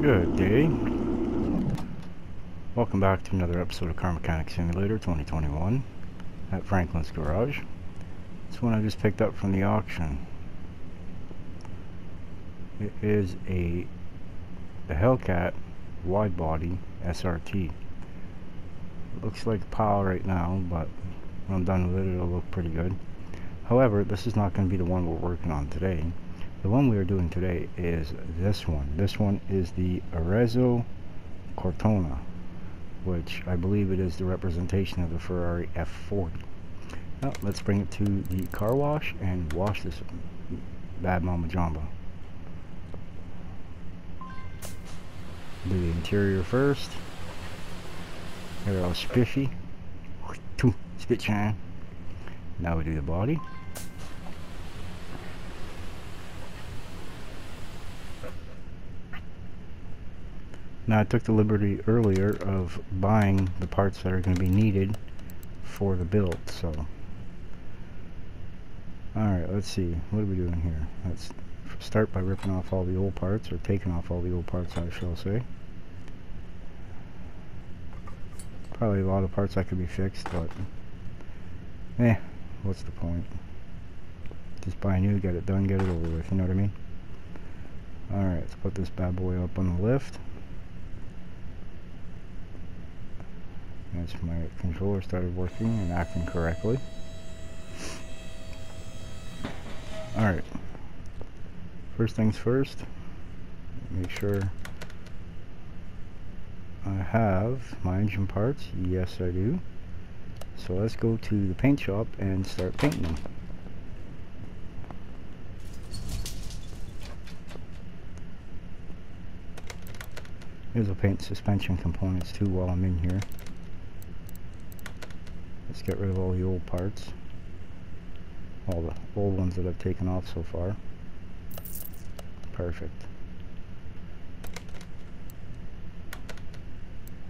Good day. Welcome back to another episode of Car Mechanic Simulator 2021 at Franklin's Garage. This one I just picked up from the auction. It is a, a Hellcat wide body SRT. It looks like POW right now, but when I'm done with it, it'll look pretty good. However, this is not going to be the one we're working on today. The one we are doing today is this one. This one is the Arezzo Cortona, which I believe it is the representation of the Ferrari F40. Now, let's bring it to the car wash and wash this bad mama jamba. Do the interior first. It all spiffy. Spit shine. Now we do the body. Now I took the liberty earlier of buying the parts that are going to be needed for the build, so. Alright, let's see. What are we doing here? Let's start by ripping off all the old parts, or taking off all the old parts, I shall say. Probably a lot of parts that could be fixed, but eh, what's the point? Just buy new, get it done, get it over with, you know what I mean? Alright, let's put this bad boy up on the lift. That's my controller started working and acting correctly. Alright. First things first, make sure I have my engine parts. Yes, I do. So let's go to the paint shop and start painting them. Here's a paint suspension components too while I'm in here. Let's get rid of all the old parts. All the old ones that I've taken off so far. Perfect.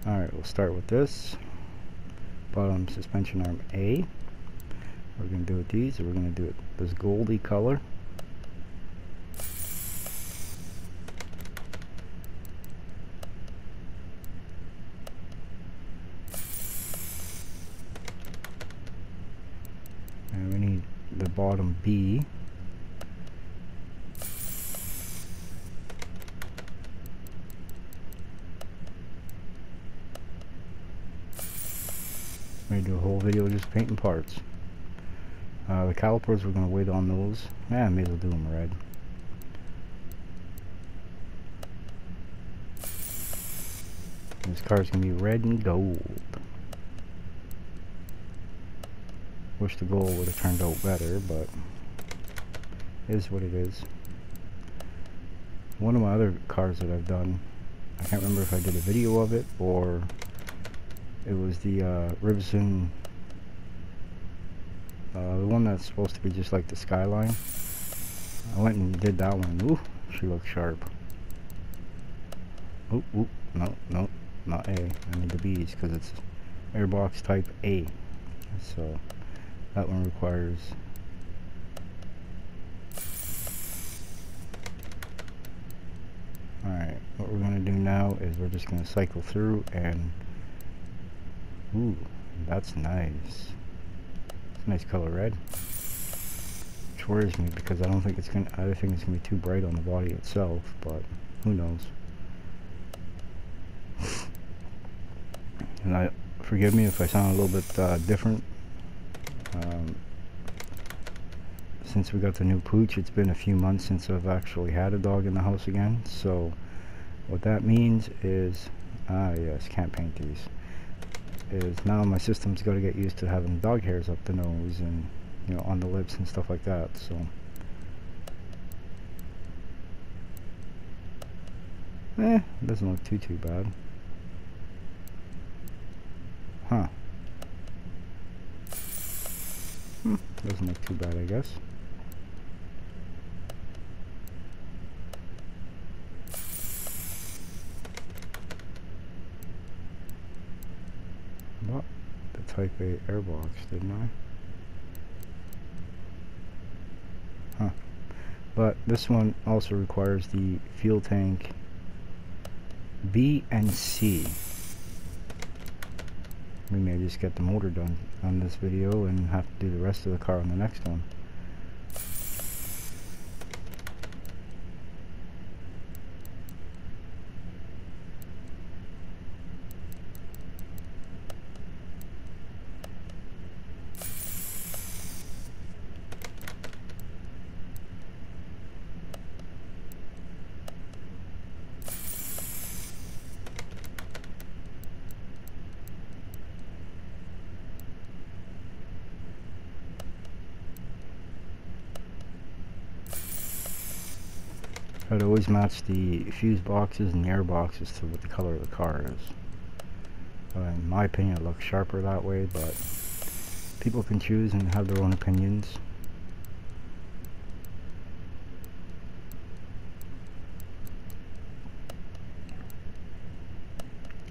Alright, we'll start with this. Bottom suspension arm A. We're going to do it these. We're going to do it this goldy color. And we need the bottom B. May do a whole video just painting parts. Uh, the calipers we're going to wait on those. Yeah, as well do them red. This car's going to be red and gold. Wish the goal would have turned out better, but is what it is. One of my other cars that I've done, I can't remember if I did a video of it or it was the uh, Rivison, uh, the one that's supposed to be just like the Skyline. I went and did that one. Ooh, she looks sharp. Oop, oop, no, no, not A. I need the B's because it's airbox type A. So that one requires Alright, what we're going to do now is we're just going to cycle through and Ooh, that's nice. It's a nice color red. Which worries me because I don't think it's gonna I don't think it's gonna be too bright on the body itself, but who knows. and I forgive me if I sound a little bit uh, different. Um, since we got the new pooch, it's been a few months since I've actually had a dog in the house again. So what that means is, ah yes, can't paint these is now my system's got to get used to having dog hairs up the nose and you know on the lips and stuff like that so. Eh doesn't look too too bad. Huh hmm, doesn't look too bad I guess bought the Type A airbox, didn't I? Huh. But this one also requires the fuel tank B and C. We may just get the motor done on this video and have to do the rest of the car on the next one. I'd always match the fuse boxes and the air boxes to what the color of the car is. Uh, in my opinion it looks sharper that way, but people can choose and have their own opinions.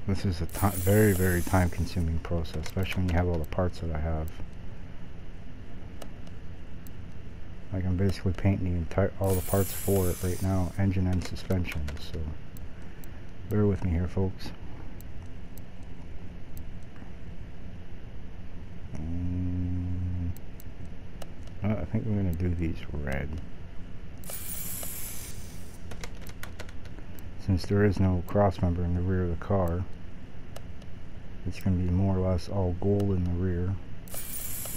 This is a very, very time consuming process, especially when you have all the parts that I have. Like I'm basically painting the entire all the parts for it right now, engine and suspension. So bear with me here, folks. Um, I think we're gonna do these red. Since there is no cross member in the rear of the car, it's gonna be more or less all gold in the rear.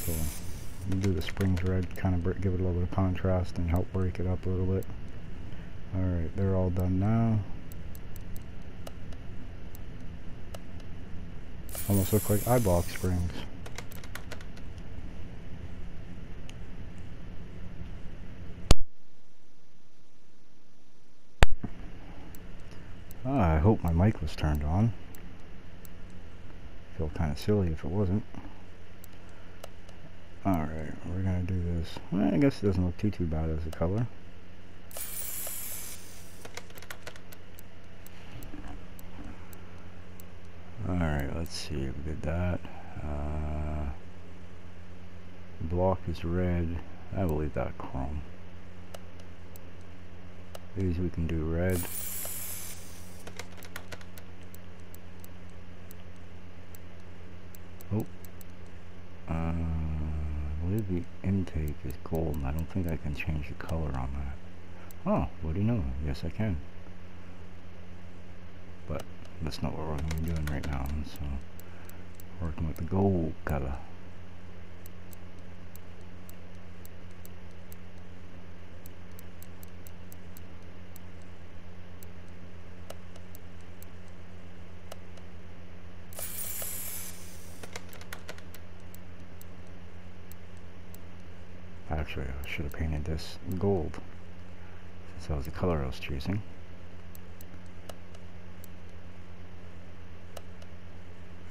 So do the springs red, kind of give it a little bit of contrast and help break it up a little bit. Alright, they're all done now. Almost look like eyeball springs. Ah, I hope my mic was turned on. Feel kind of silly if it wasn't. Alright, we're gonna do this. Well, I guess it doesn't look too too bad as a color. Alright, let's see, we did that. Uh, block is red. I will leave that chrome. These we can do red. Oh. Uh, believe the intake is gold and I don't think I can change the color on that. Oh, what do you know? Yes I can. But that's not what we're going to be doing right now. So, working with the gold color. Actually, I should have painted this gold, since that was the color I was choosing.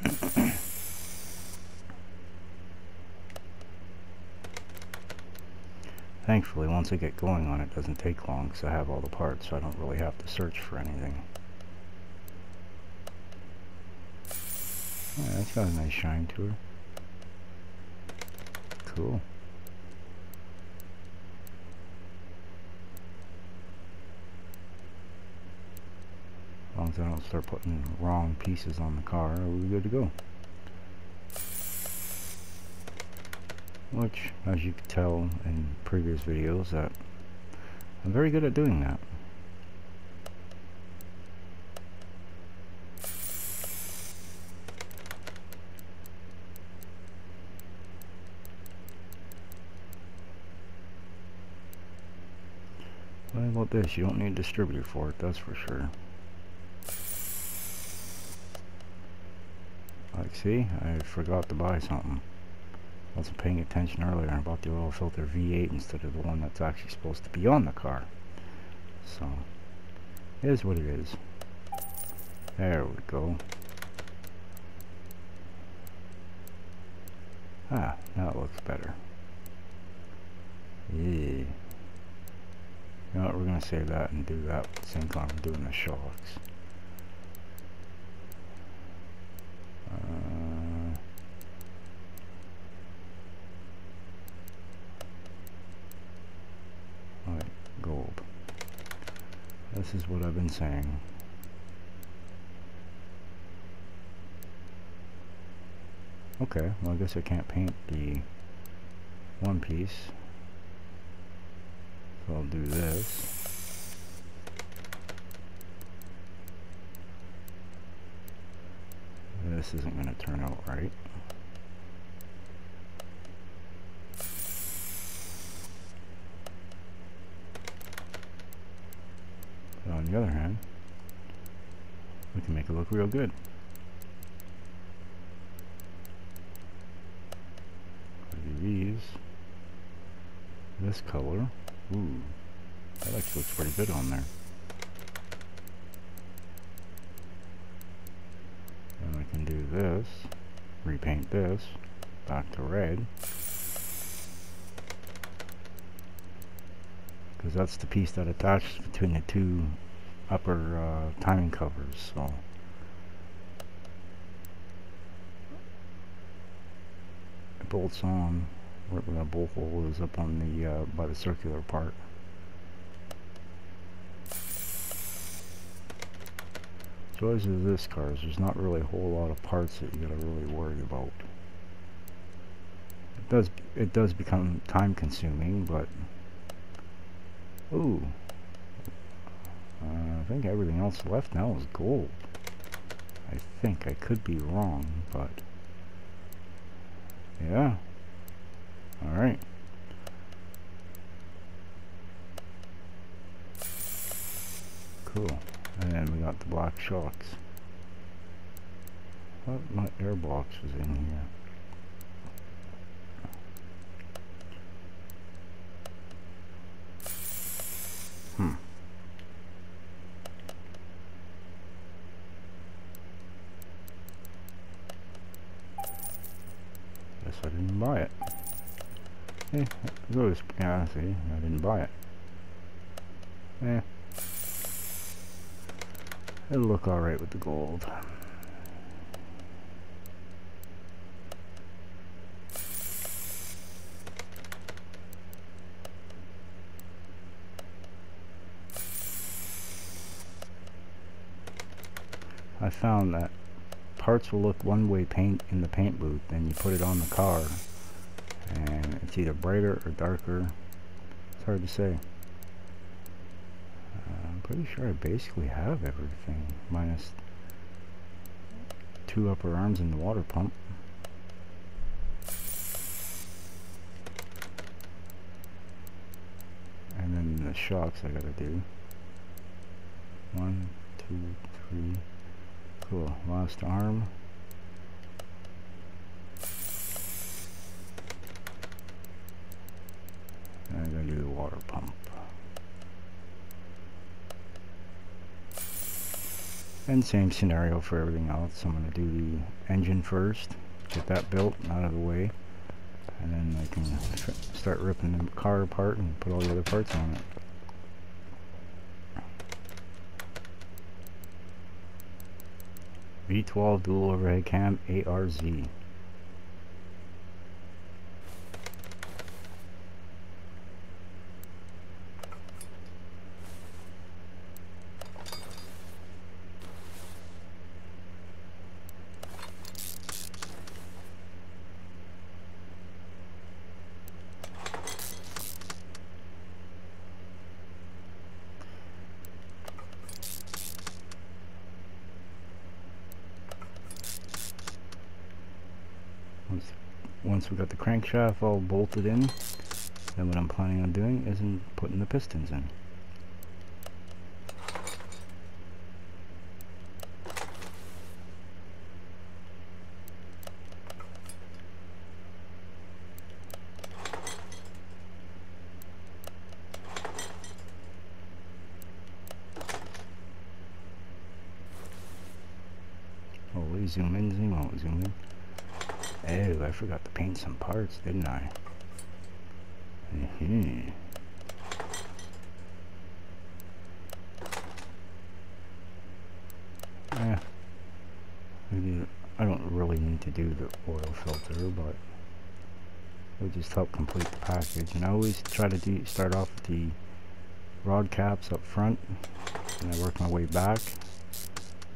Thankfully, once I get going on it, doesn't take long because I have all the parts, so I don't really have to search for anything. Yeah, that's got a nice shine to her. Cool. Long as I don't start putting wrong pieces on the car, we're good to go. Which, as you can tell in previous videos, that I'm very good at doing that. What about this? You don't need a distributor for it, that's for sure. Like, see, I forgot to buy something. Wasn't paying attention earlier I bought the oil filter V8 instead of the one that's actually supposed to be on the car. So, it is what it is. There we go. Ah, it looks better. Yeah. You know what, we're going to save that and do that same time we're doing the shocks. This is what I've been saying. Okay, well I guess I can't paint the one piece. So I'll do this. This isn't going to turn out right. The other hand, we can make it look real good. these. This color. Ooh, that actually looks pretty good on there. And I can do this, repaint this, back to red. Because that's the piece that attaches between the two upper uh, timing covers, so. Bolts on where the bolt hole is up on the uh, by the circular part. So as is this cars, there's not really a whole lot of parts that you gotta really worry about. It does it does become time consuming, but ooh, uh, think everything else left now is gold. I think I could be wrong, but yeah. Alright. Cool. And then we got the black shocks. What my air box was in here. Hmm. Guess I didn't buy it. Eh, those, yeah, see, I didn't buy it. Eh. It'll look alright with the gold. I found that parts will look one way paint in the paint booth, then you put it on the car and it's either brighter or darker hard to say. Uh, I'm pretty sure I basically have everything minus two upper arms and the water pump. And then the shocks I gotta do. One two three. Cool. Last arm I'm going to do the water pump. And same scenario for everything else. I'm going to do the engine first, get that built out of the way, and then I can start ripping the car apart and put all the other parts on it. V12 dual overhead cam ARZ. Once, got the crankshaft all bolted in, then what I'm planning on doing is in putting the pistons in. Oh, zoom in, zoom out, zoom in. Oh, I forgot to paint some parts, didn't I? Mm -hmm. Yeah. I don't really need to do the oil filter, but it would just help complete the package. And I always try to do, start off with the rod caps up front, and I work my way back.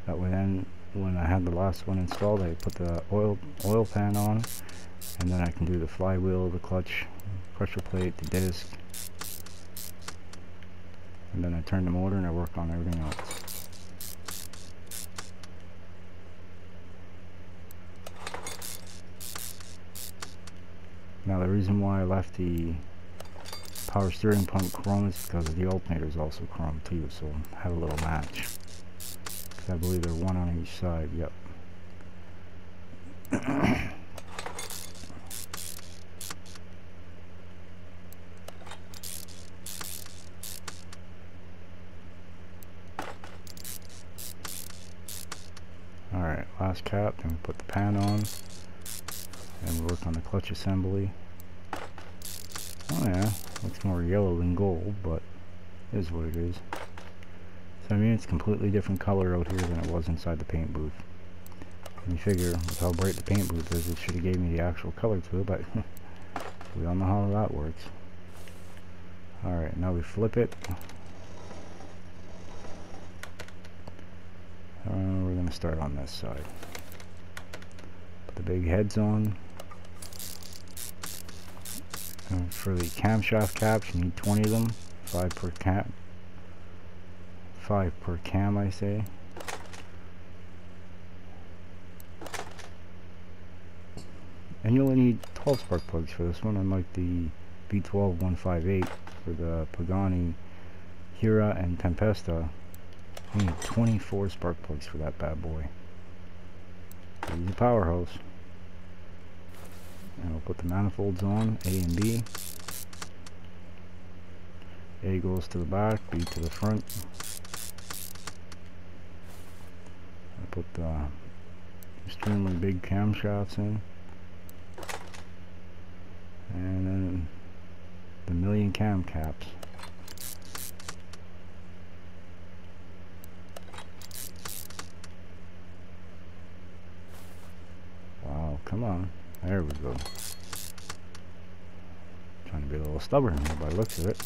That way then when I had the last one installed I put the oil oil pan on and then I can do the flywheel, the clutch, pressure plate, the disc and then I turn the motor and I work on everything else. Now the reason why I left the power steering pump chrome is because the alternator is also chrome too, so have a little match. I believe they're one on each side, yep. Alright, last cap, then we put the pan on, and we work on the clutch assembly. Oh yeah, looks more yellow than gold, but is what it is. So I mean it's completely different color out here than it was inside the paint booth. And you figure with how bright the paint booth is, it should have gave me the actual color to it, but we all know how that works. Alright, now we flip it. Uh, we're going to start on this side. Put the big heads on. And for the camshaft caps, you need 20 of them, 5 per cap. 5 per cam, I say. And you only need 12 spark plugs for this one, unlike the V12 158 for the Pagani Huayra and Tempesta. You need 24 spark plugs for that bad boy. Use a powerhouse. And we'll put the manifolds on, A and B. A goes to the back, B to the front. I put the extremely big cam camshafts in. And then the million cam caps. Wow, come on. There we go. Trying to be a little stubborn here by looks of it.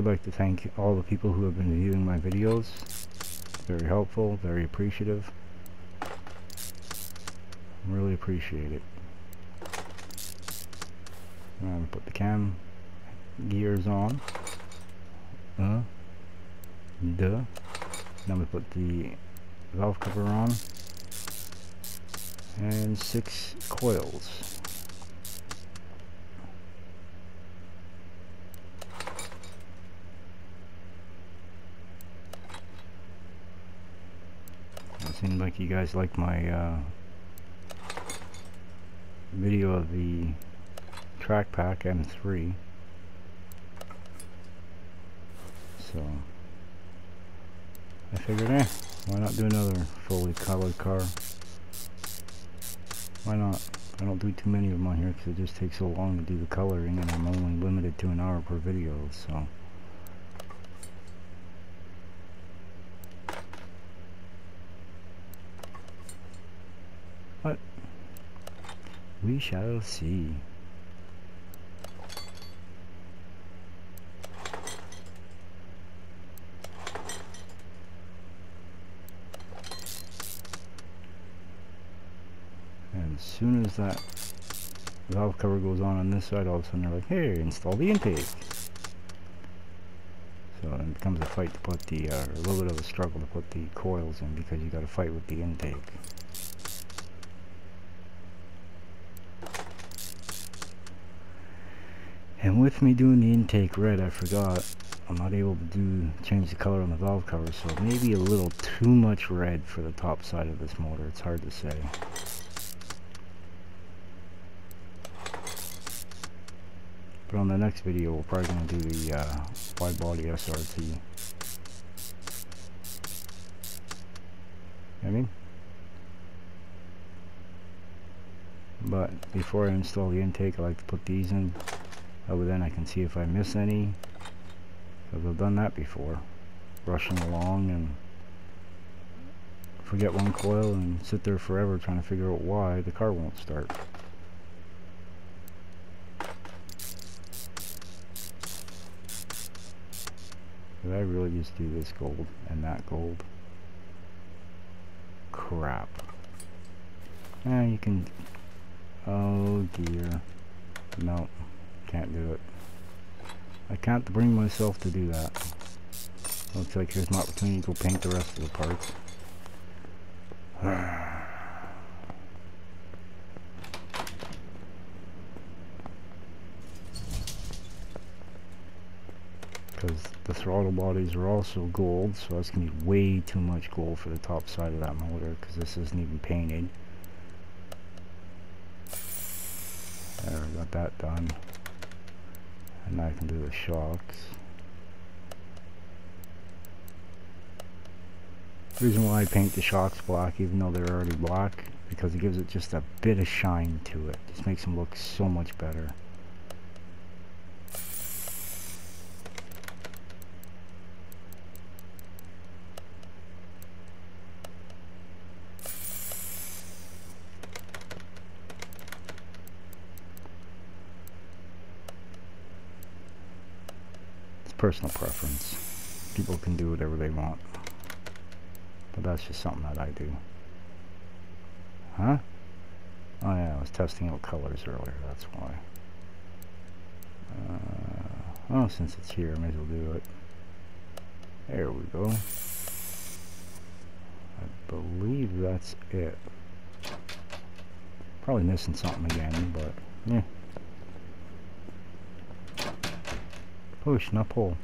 Would like to thank all the people who have been viewing my videos. Very helpful, very appreciative. Really appreciate it. I'm gonna put the cam gears on. Uh, duh. Now we put the valve cover on. And six coils. seems like you guys like my uh, video of the track pack M3 so I figured eh why not do another fully colored car? Why not? I don't do too many of them on here because it just takes so long to do the coloring and I'm only limited to an hour per video so But we shall see. And as soon as that valve cover goes on on this side, all of a sudden they're like, hey, install the intake. So it becomes a fight to put the, uh, a little bit of a struggle to put the coils in because you got to fight with the intake. With me doing the intake red, I forgot I'm not able to do change the color on the valve cover, so maybe a little too much red for the top side of this motor. It's hard to say. But on the next video, we're probably going to do the uh, wide body SRT. You know I mean? But before I install the intake, I like to put these in over then I can see if I miss any. Because I've done that before. Rushing along and forget one coil and sit there forever trying to figure out why the car won't start. Did I really just do this gold and that gold? Crap. Now you can... Oh dear. Nope can't do it. I can't bring myself to do that. Looks like here's my opportunity to go paint the rest of the parts. because the throttle bodies are also gold so that's going to be way too much gold for the top side of that motor because this isn't even painted there got that done and now I can do the shocks the reason why I paint the shocks black even though they're already black because it gives it just a bit of shine to it. Just makes them look so much better personal preference. People can do whatever they want. But that's just something that I do. Huh? Oh yeah, I was testing out colors earlier, that's why. Uh, oh, since it's here, I may as well do it. There we go. I believe that's it. Probably missing something again, but yeah. Push, not pull.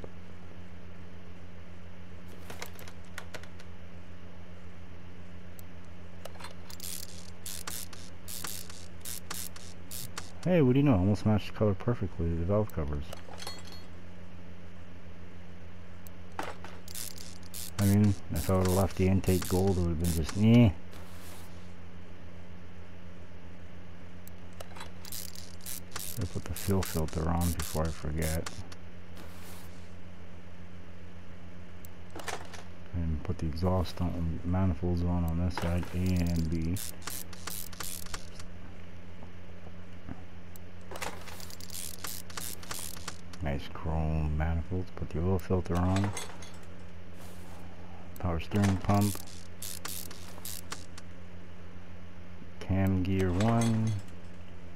Hey, what do you know? Almost matched the color perfectly, the valve covers. I mean, if I would have left the intake gold, it would have been just, eh. I'll put the fuel filter on before I forget. Put the exhaust on manifolds on on this side A and B nice chrome manifolds. Put the oil filter on power steering pump cam gear 1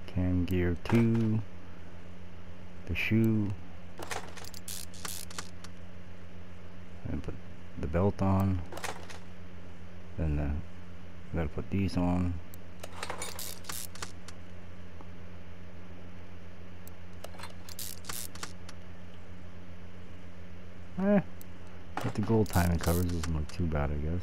cam gear 2 the shoe and put the belt on. Then the, I gotta put these on. Eh but the gold timing covers doesn't look too bad I guess.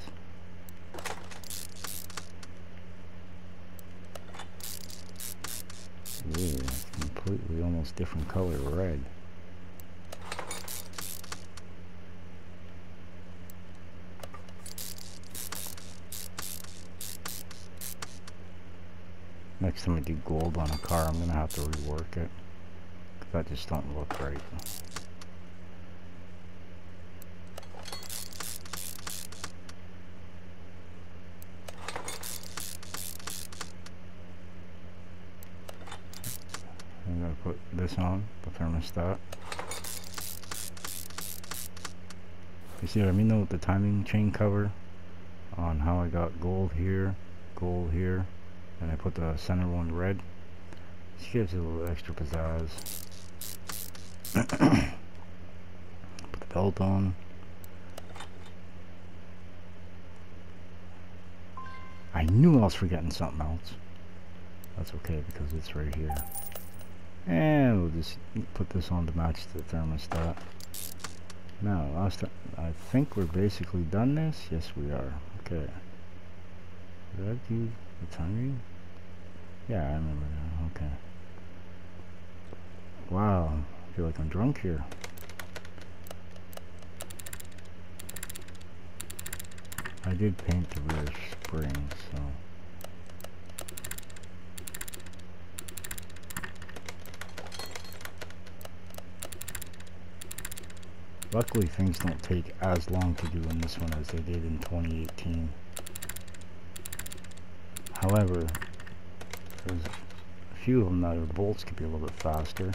Yeah, completely almost different color red I do gold on a car, I'm gonna have to rework it. Cause that just don't look right. I'm gonna put this on, the thermostat. You see what I mean though with the timing chain cover on how I got gold here, gold here, and I put the center one red. This gives it a little extra pizzazz. put the belt on. I knew I was forgetting something else. That's okay because it's right here. And we'll just put this on to match the thermostat. Now, last time, I think we're basically done this. Yes, we are. Okay. Did I do the hungry? Yeah, I remember now. Okay. Wow. I feel like I'm drunk here. I did paint the rear spring, so... Luckily things don't take as long to do in this one as they did in 2018. However, there's a few of them that are bolts could be a little bit faster.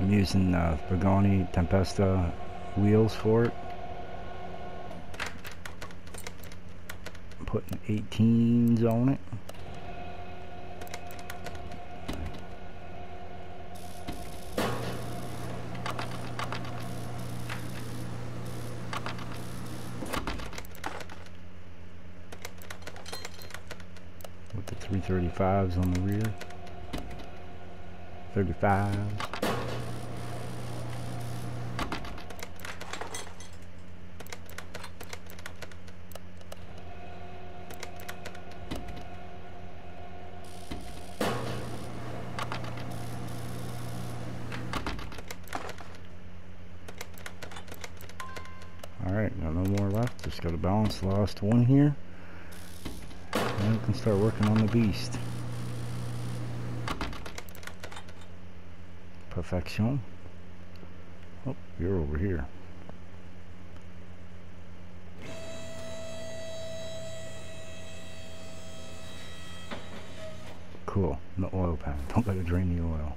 I'm using uh, Pagani Tempesta wheels for it. putting 18s on it. 35s on the rear. Thirty-five. Alright, got no more left. Just got a balance last one here. We can start working on the beast. Perfection. Oh, you're over here. Cool. The oil pan. Don't let it drain the oil.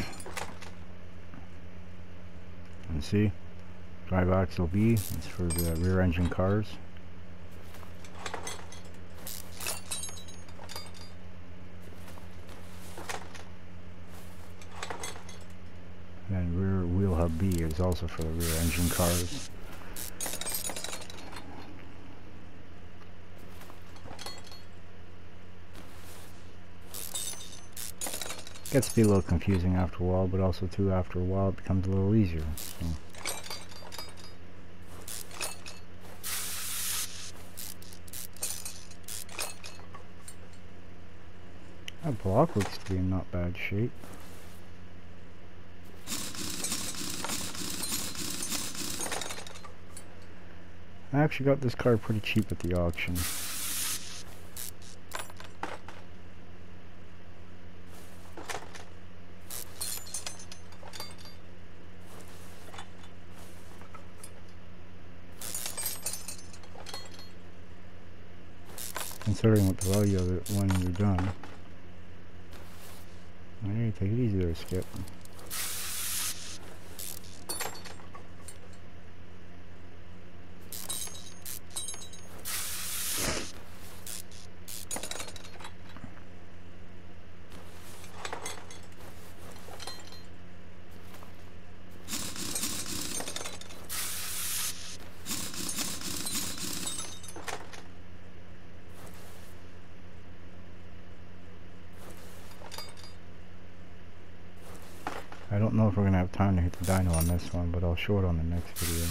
And see, drive axle B is for the rear engine cars. And rear wheel hub B is also for the rear engine cars. Gets to be a little confusing after a while, but also too after a while it becomes a little easier. So. Block looks to be in not bad shape. I actually got this car pretty cheap at the auction. considering what the value of it when you're done. Take it easy there, Skip. I don't know if we're going to have time to hit the dyno on it on the next video.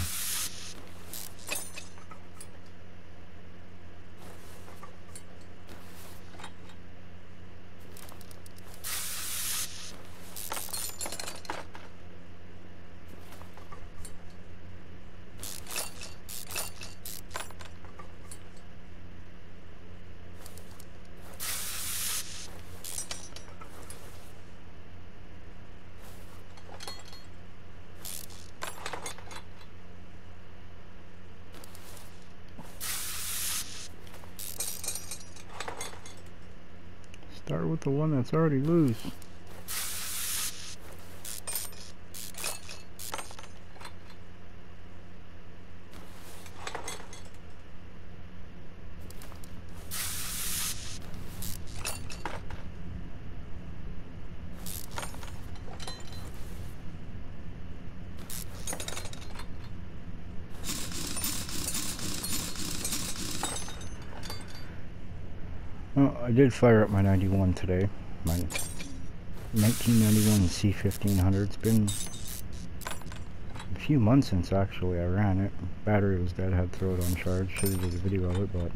Start with the one that's already loose. Well, I did fire up my 91 today. My 1991 C1500. It's been a few months since actually I ran it. Battery was dead, had to throw it on charge. Should have did a video of it, but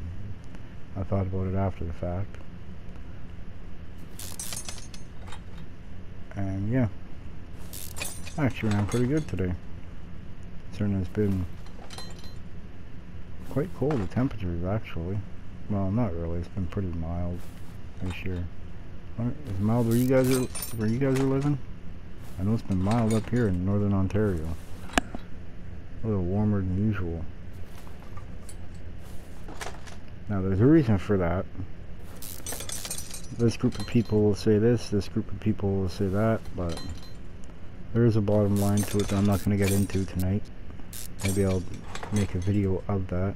I thought about it after the fact. And yeah, I actually ran pretty good today. Considering it's been quite cold, the temperatures actually. Well, not really. It's been pretty mild this year. Is mild where you guys are where you guys are living? I know it's been mild up here in northern Ontario. A little warmer than usual. Now there's a reason for that. this group of people will say this, this group of people will say that, but there is a bottom line to it that I'm not going to get into tonight. Maybe I'll make a video of that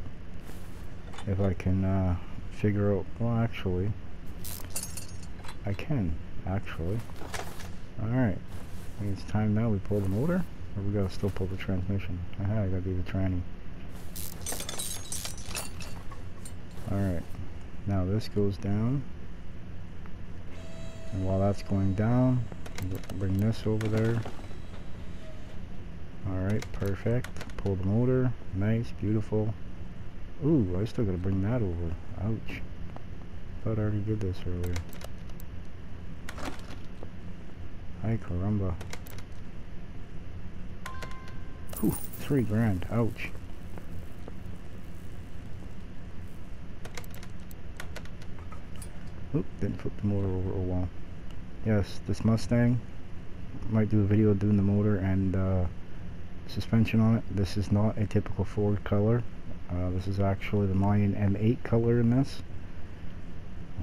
if I can uh, figure out, well actually, I can, actually. Alright, it's time now we pull the motor, or we gotta still pull the transmission? Aha, I gotta do the tranny. Alright, now this goes down. And while that's going down, bring this over there. Alright, perfect. Pull the motor. Nice, beautiful. Ooh, I still gotta bring that over. Ouch. Thought I already did this earlier. Hi, caramba. Ooh, three grand. Ouch. Oop, didn't flip the motor over. Oh well. Yes, this Mustang. Might do a video doing the motor and uh, suspension on it. This is not a typical Ford color. Uh, this is actually the Mayen M8 color in this.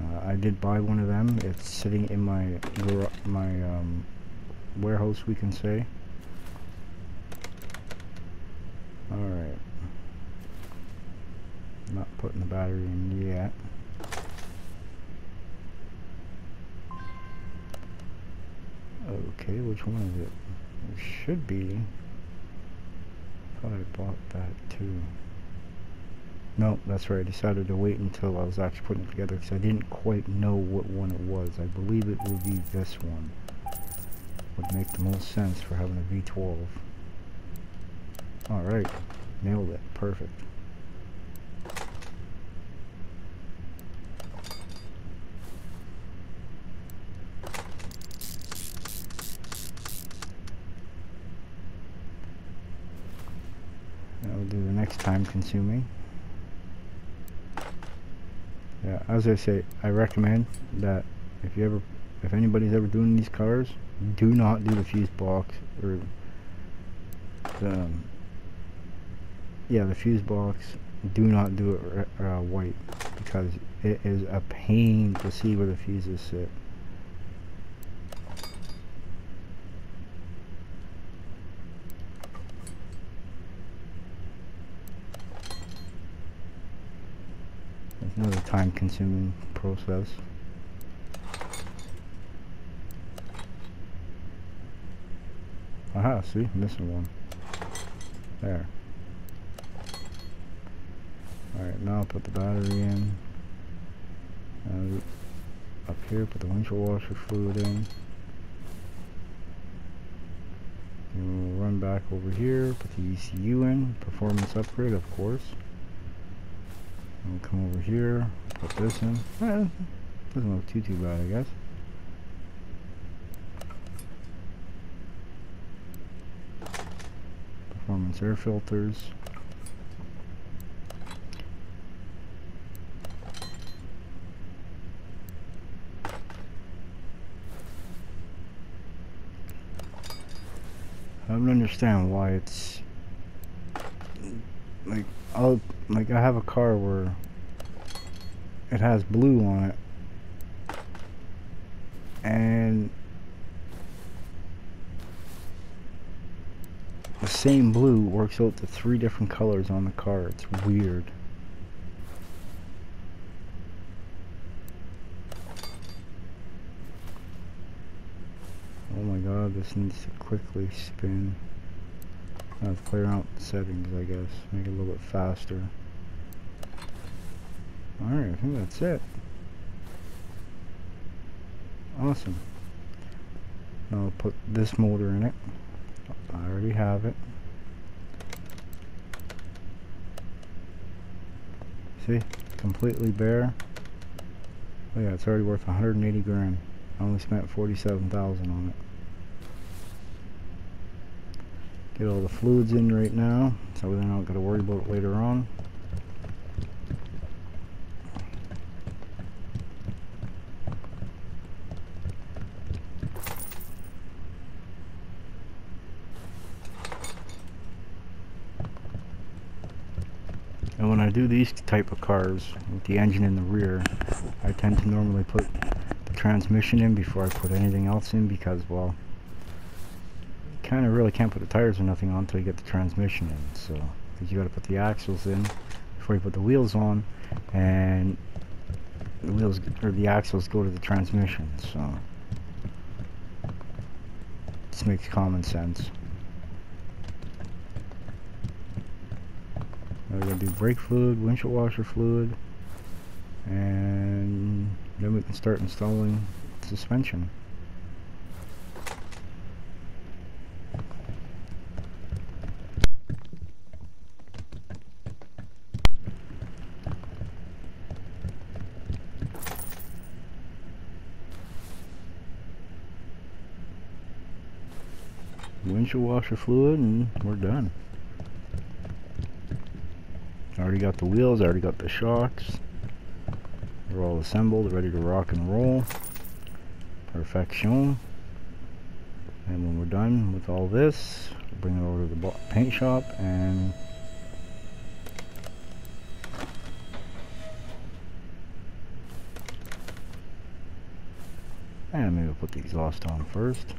Uh, I did buy one of them. It's sitting in my my um, warehouse, we can say. Alright. Not putting the battery in yet. Okay, which one is it? It should be. Thought I bought that too. No, that's right. I decided to wait until I was actually putting it together because I didn't quite know what one it was. I believe it would be this one. Would make the most sense for having a V12. Alright. Nailed it. Perfect. That will do the next time consuming. Yeah, as I say, I recommend that if you ever, if anybody's ever doing these cars, do not do the fuse box or the, um, yeah, the fuse box. Do not do it uh, white because it is a pain to see where the fuses sit. another time consuming process. Aha, see, missing one. There. Alright, now I'll put the battery in. Uh, up here, put the windshield washer fluid in. And we'll run back over here, put the ECU in, performance upgrade of course. We'll come over here, put this in. Eh, doesn't look too too bad, I guess. Performance air filters. I don't understand why it's like I'll like I have a car where it has blue on it and same blue works out to three different colors on the car it's weird oh my god this needs to quickly spin Let's play around the settings, I guess. Make it a little bit faster. Alright, I think that's it. Awesome. I'll put this motor in it. Already have it. See? Completely bare. Oh yeah, it's already worth 180 grand. I only spent 47,000 on it. Get all the fluids in right now, so we're not got to worry about it later on. These type of cars with the engine in the rear, I tend to normally put the transmission in before I put anything else in because, well, you kind of really can't put the tires or nothing on until you get the transmission in. So, you got to put the axles in before you put the wheels on, and the wheels or the axles go to the transmission. So, this makes common sense. We're gonna do brake fluid, windshield washer fluid, and then we can start installing suspension. windshield washer fluid and we're done. Already got the wheels, already got the shocks. They're all assembled, ready to rock and roll. Perfection. And when we're done with all this, bring it over to the paint shop and and maybe we'll put the exhaust on first.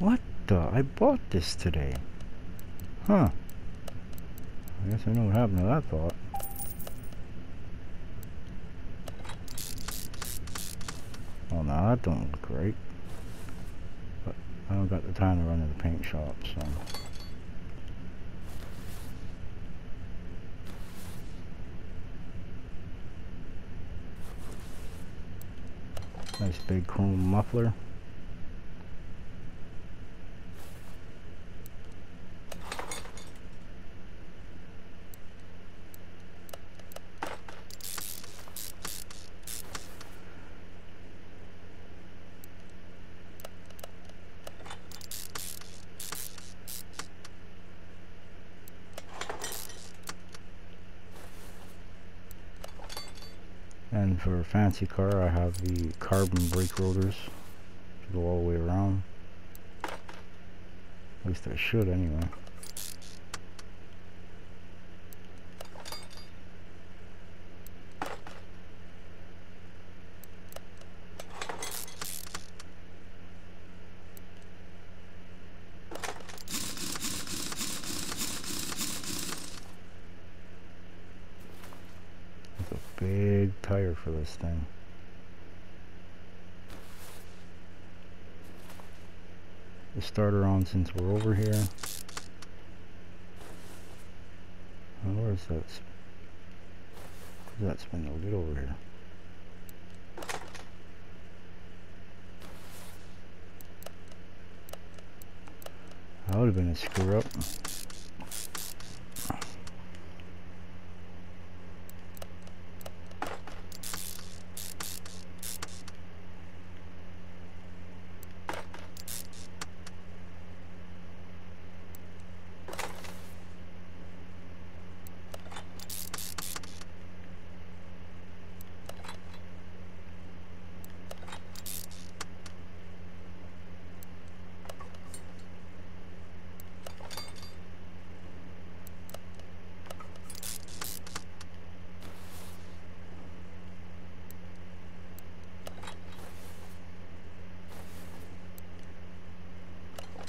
What the? I bought this today. Huh. I guess I know what happened to that thought. Oh no, that don't look great. But I don't got the time to run to the paint shop, so. Nice big chrome muffler. And for a fancy car, I have the carbon brake rotors to go all the way around. At least I should anyway. big tire for this thing. The starter on since we're over here. Oh, where's that? Where's that spindle? Get over here. That would have been a screw up.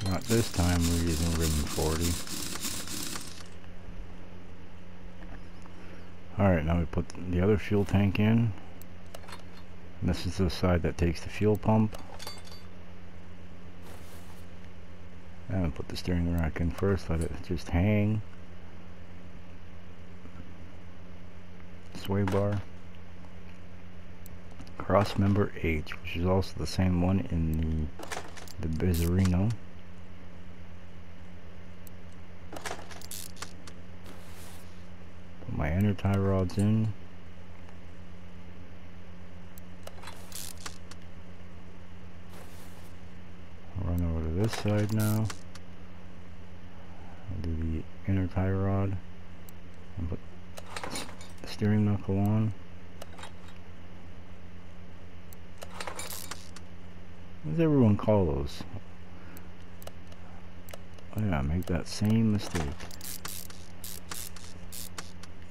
Not this time, we're using ribbon 40. Alright, now we put the other fuel tank in. And this is the side that takes the fuel pump. And put the steering rack in first, let it just hang. Sway bar. Cross member H, which is also the same one in the, the Bizzarino. Inner tie rods in. Oh, Run over to this side now. I'll do the inner tie rod and put the steering knuckle on. What does everyone call those? Oh yeah, make that same mistake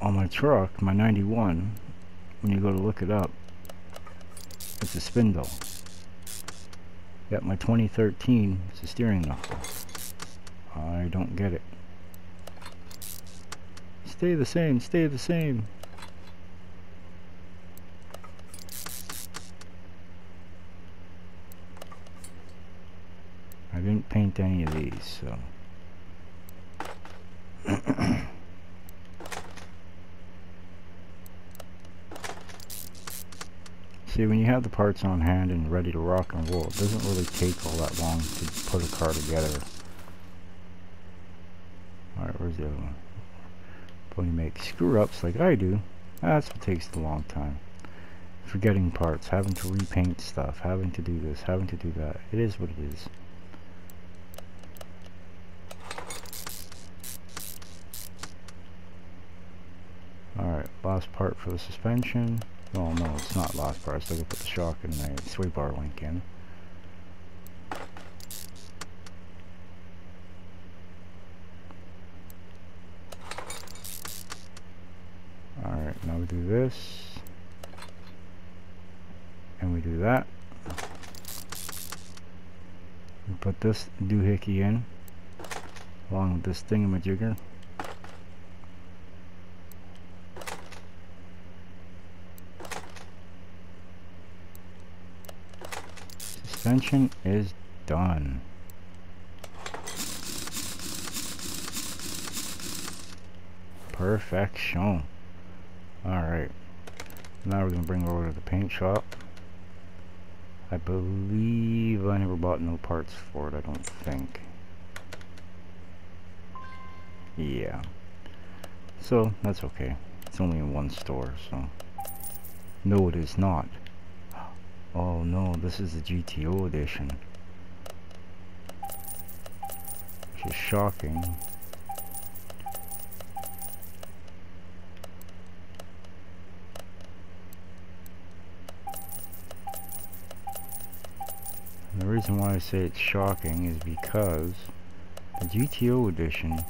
on my truck, my 91, when you go to look it up, it's a spindle. Yet my 2013 it's a steering knuckle. I don't get it. Stay the same, stay the same. I didn't paint any of these, so... See, when you have the parts on hand and ready to rock and roll, it doesn't really take all that long to put a car together. Alright, where's the other one? When you make screw-ups like I do, that's what takes the long time. Forgetting parts, having to repaint stuff, having to do this, having to do that. It is what it is. Alright, last part for the suspension. Oh no, it's not last part. I gotta put the shock and the sway bar link in. Alright, now we do this. And we do that. We put this doohickey in. Along with this thingamajigger. Suspension is done. Perfection. Alright. Now we're going to bring over to the paint shop. I believe I never bought no parts for it, I don't think. Yeah. So, that's okay. It's only in one store, so... No, it is not. Oh no, this is the GTO edition. Which is shocking. And the reason why I say it's shocking is because the GTO edition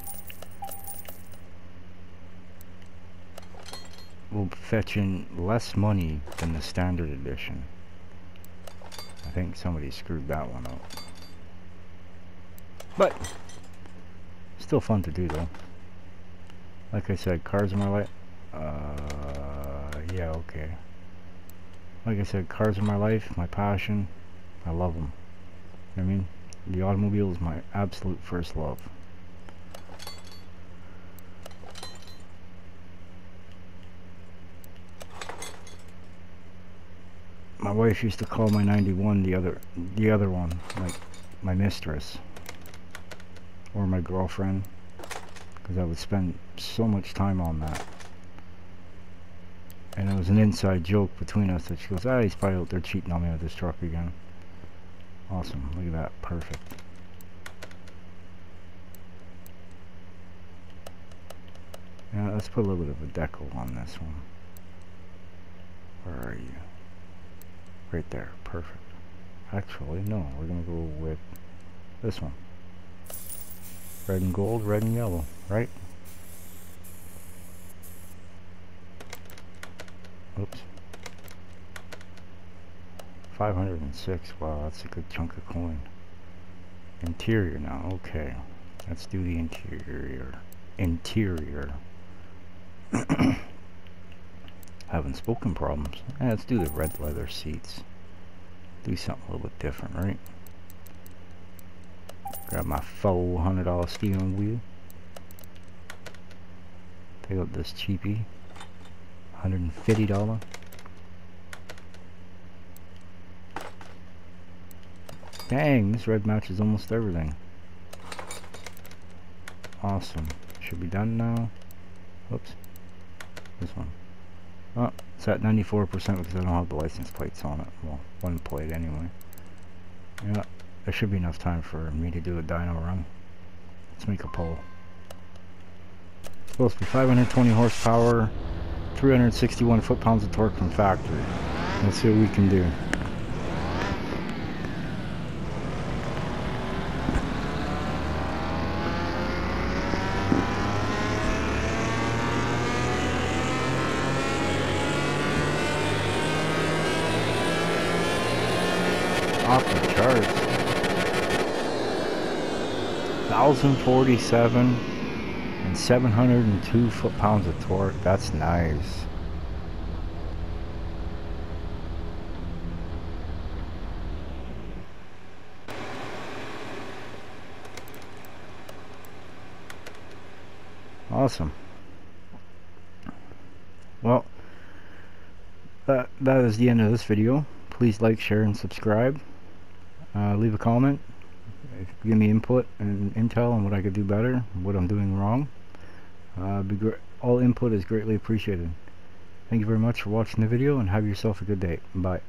will fetch in less money than the standard edition think somebody screwed that one up. But, still fun to do though. Like I said, cars are my life. Uh, yeah, okay. Like I said, cars are my life, my passion. I love them. I mean, the automobile is my absolute first love. My wife used to call my 91 the other the other one like my mistress or my girlfriend because I would spend so much time on that. And it was an inside joke between us that she goes ah he's probably out there cheating on me with this truck again. Awesome. Look at that. Perfect. Yeah let's put a little bit of a decal on this one. Where are you Right there, perfect. Actually, no, we're gonna go with this one. Red and gold, red and yellow, right? Oops. 506, wow, that's a good chunk of coin. Interior now, okay. Let's do the interior. Interior. having spoken problems. Eh, let's do the red leather seats. Do something a little bit different, right? Grab my $400 steering wheel. Pick up this cheapie. $150. Dang, this red matches almost everything. Awesome. Should be done now. Whoops. This one. Oh, it's at 94% because I don't have the license plates on it. Well, one plate anyway. Yeah, there should be enough time for me to do a dyno run. Let's make a poll. It's supposed to be 520 horsepower, 361 foot-pounds of torque from factory. Let's see what we can do. cars. 1047 and 702 foot-pounds of torque. That's nice. Awesome. Well, that, that is the end of this video. Please like, share, and subscribe. Uh, leave a comment. Give me input and intel on what I could do better, what I'm doing wrong. Uh, all input is greatly appreciated. Thank you very much for watching the video and have yourself a good day. Bye.